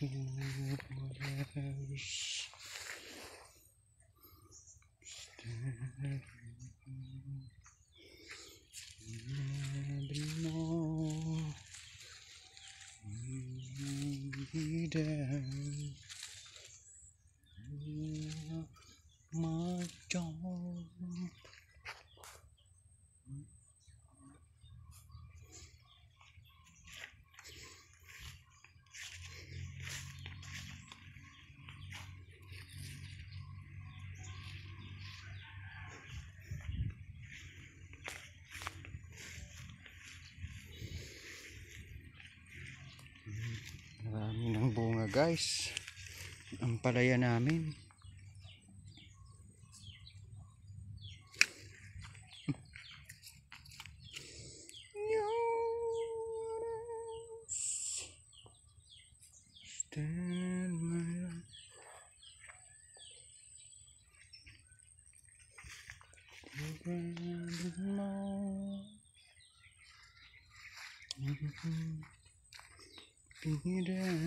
stairs. Guys. Ang palaya namin. Stand my Be there.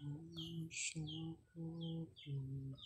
你说过不